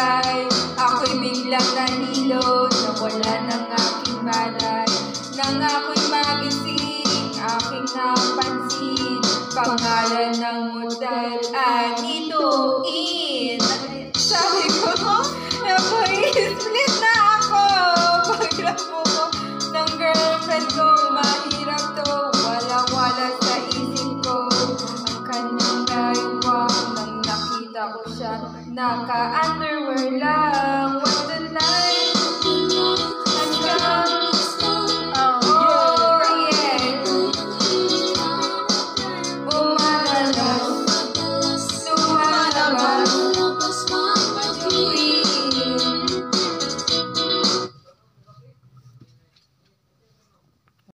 inilagay. Ako'y biglang nahilo, nawala ng aking malay. Nang ako'y magising, aking napansin. Pangalan ng motel, Anituin. Sabi Naka-underwear lang.